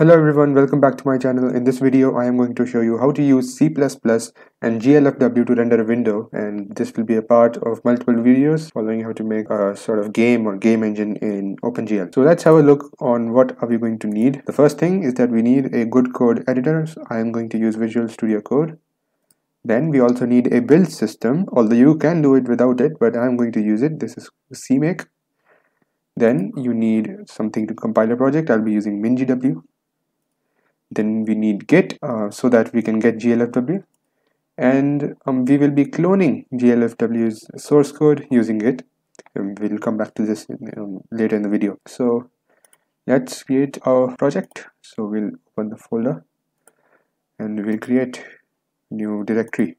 Hello everyone, welcome back to my channel. In this video, I am going to show you how to use C++ and GLFW to render a window and this will be a part of multiple videos following how to make a sort of game or game engine in OpenGL. So let's have a look on what are we going to need. The first thing is that we need a good code editor. So I am going to use Visual Studio Code. Then we also need a build system, although you can do it without it, but I'm going to use it. This is CMake. Then you need something to compile a project. I'll be using MinGW then we need git uh, so that we can get glfw and um, we will be cloning glfw's source code using it. And we'll come back to this in, um, later in the video. So let's create our project. So we'll open the folder and we'll create new directory.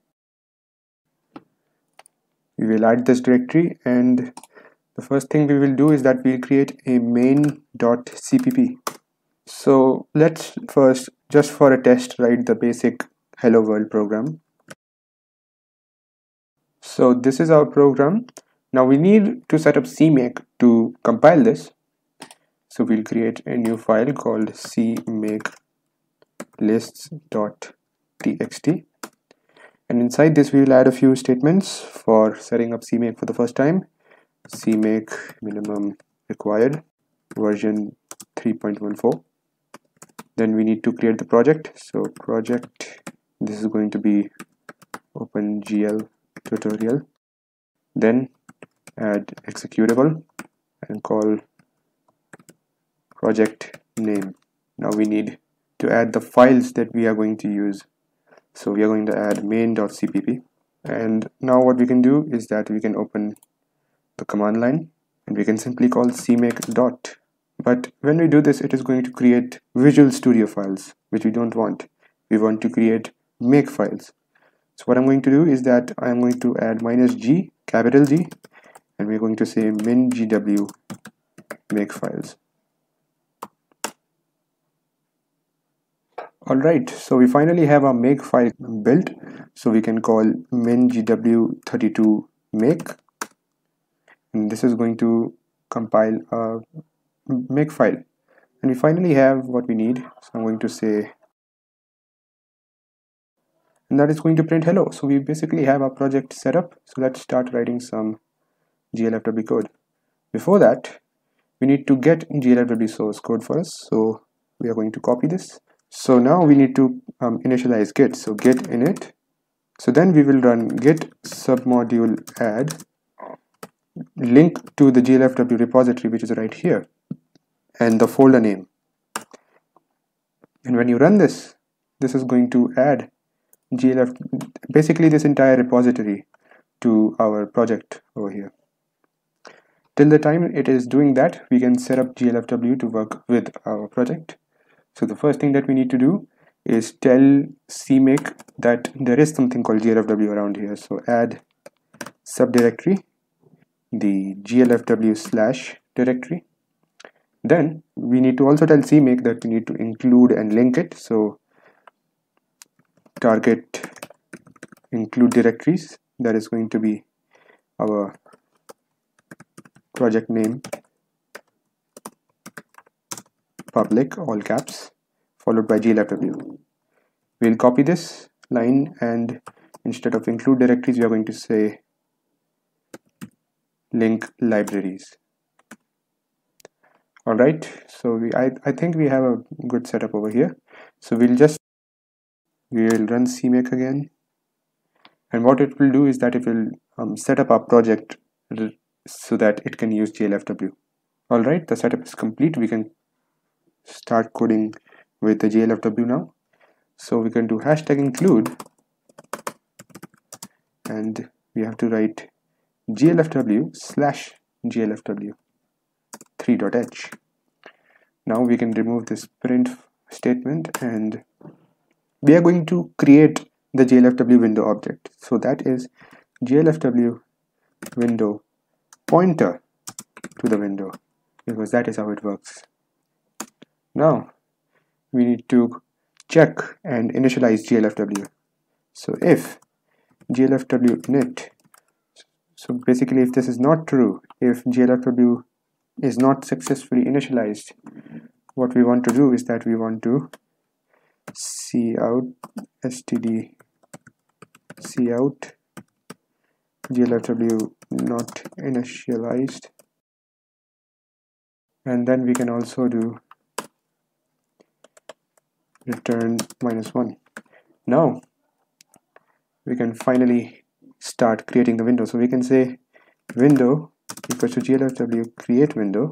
We will add this directory and the first thing we will do is that we'll create a main.cpp so let's first, just for a test, write the basic hello world program. So this is our program. Now we need to set up CMake to compile this. So we'll create a new file called cmake lists.txt and inside this we will add a few statements for setting up cmake for the first time cmake minimum required version 3.14 then we need to create the project. So project this is going to be OpenGL tutorial. Then add executable and call project name. Now we need to add the files that we are going to use. So we are going to add main.cpp and now what we can do is that we can open the command line and we can simply call cmake dot but when we do this, it is going to create Visual Studio files, which we don't want. We want to create make files. So what I'm going to do is that I'm going to add minus G, capital G, and we're going to say MinGW make files. Alright, so we finally have our make file built. So we can call MinGW32 make. And this is going to compile a make file. And we finally have what we need. So I'm going to say and that is going to print hello. So we basically have our project set up. So let's start writing some glfw code. Before that we need to get glfw source code for us. So we are going to copy this. So now we need to um, initialize git. So git init. So then we will run git submodule add link to the glfw repository which is right here and the folder name. And when you run this this is going to add glf basically this entire repository to our project over here. Till the time it is doing that we can set up glfw to work with our project. So the first thing that we need to do is tell cmake that there is something called glfw around here. So add subdirectory the glfw slash directory then we need to also tell cmake that we need to include and link it. So target include directories. That is going to be our project name. Public all caps followed by glfw we'll copy this line and instead of include directories we are going to say link libraries all right. So we I, I think we have a good setup over here. So we'll just we will run cmake again. And what it will do is that it will um, set up our project so that it can use glfw all right. The setup is complete. We can start coding with the glfw now. So we can do hashtag include. And we have to write glfw slash glfw 3.h now we can remove this print statement and we are going to create the glfw window object. So that is glfw window pointer to the window because that is how it works. Now we need to check and initialize glfw so if glfw init so basically if this is not true if glfw is not successfully initialized what we want to do is that we want to cout std cout glfw not initialized. And then we can also do return minus 1 now we can finally start creating the window. So we can say window equals to glfw create window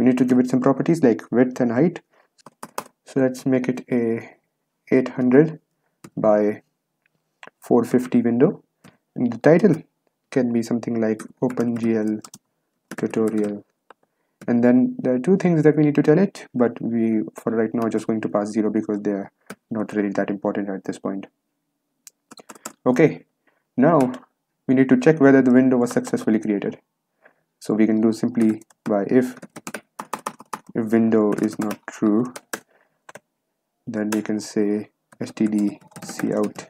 we need to give it some properties like width and height. So let's make it a 800 by 450 window. And the title can be something like OpenGL tutorial. And then there are two things that we need to tell it but we for right now are just going to pass zero because they're not really that important at this point. Okay. Now we need to check whether the window was successfully created so we can do simply by if if window is not true then we can say std cout.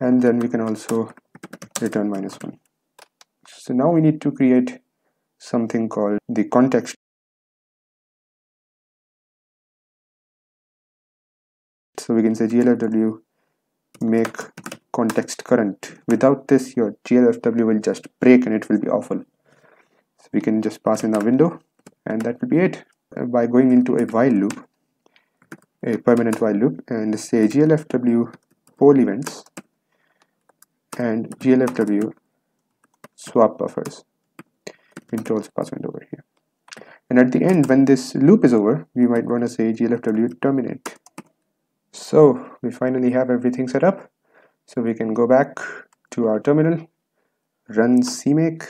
And then we can also return minus 1 so now we need to create something called the context. So we can say glfw make context current. Without this your glfw will just break and it will be awful. So we can just pass in a window and that will be it. By going into a while loop a permanent while loop and say glfw poll events and glfw swap buffers. Controls password over here. And at the end when this loop is over we might want to say glfw terminate. So we finally have everything set up so we can go back to our terminal run cmake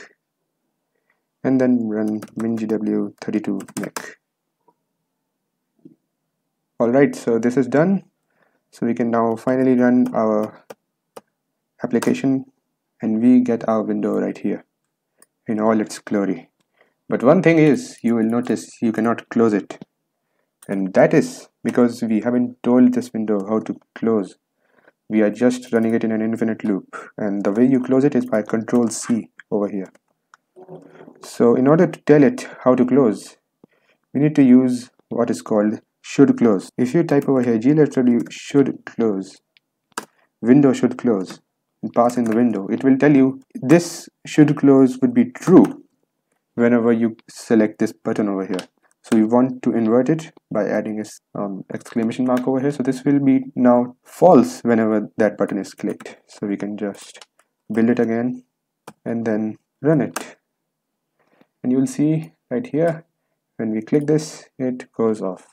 and then run mingw32 make alright so this is done. So we can now finally run our application and we get our window right here in all its glory. But one thing is you will notice you cannot close it. And that is because we haven't told this window how to close we are just running it in an infinite loop and the way you close it is by control C over here. So in order to tell it how to close we need to use what is called should close. If you type over here glfw should close window should close and pass in the window it will tell you this should close would be true whenever you select this button over here so you want to invert it by adding a um, exclamation mark over here. So this will be now false whenever that button is clicked. So we can just build it again and then run it. And you will see right here when we click this it goes off.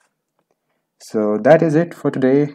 So that is it for today